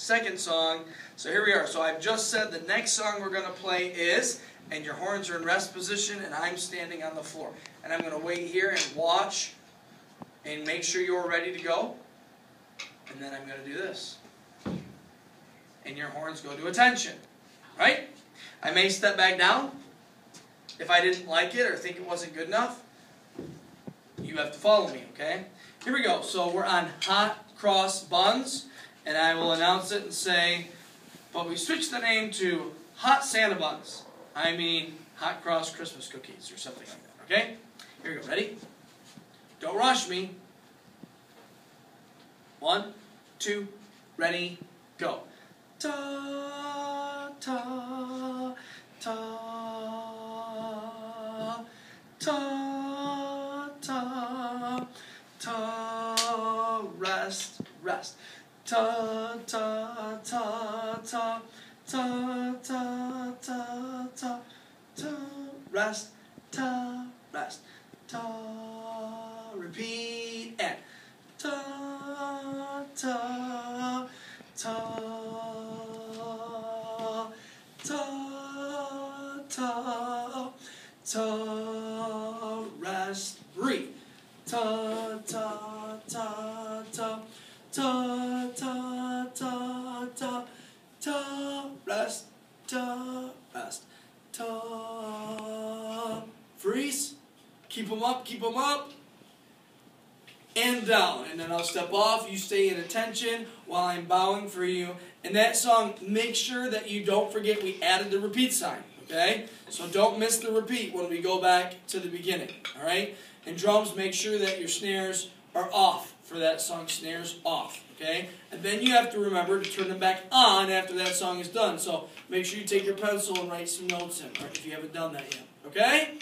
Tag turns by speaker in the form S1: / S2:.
S1: second song. So here we are. So I've just said the next song we're going to play is, and your horns are in rest position, and I'm standing on the floor. And I'm going to wait here and watch and make sure you're ready to go. And then I'm going to do this. And your horns go to attention. Right? I may step back down if I didn't like it or think it wasn't good enough. You have to follow me, okay? Here we go. So we're on hot cross buns, and I will announce it and say, but we switched the name to hot Santa buns. I mean hot cross Christmas cookies or something like that, okay? Here we go. Ready? Don't rush me. One, two, ready, go. Ta, ta, ta, ta, ta, ta, rest, rest. Ta, ta, ta, ta, ta, ta, ta, ta, ta, rest, ta, rest, ta, repeat, and ta, ta, ta, ta, ta, ta, rest, breathe. Ta, ta, ta, ta, ta, Freeze. Keep them up, keep them up. And down. And then I'll step off. You stay in attention while I'm bowing for you. And that song, make sure that you don't forget we added the repeat sign. Okay? So don't miss the repeat when we go back to the beginning. Alright? And drums, make sure that your snares are off for that song. Snares off. Okay? And then you have to remember to turn them back on after that song is done. So make sure you take your pencil and write some notes in, if you haven't done that yet. Okay?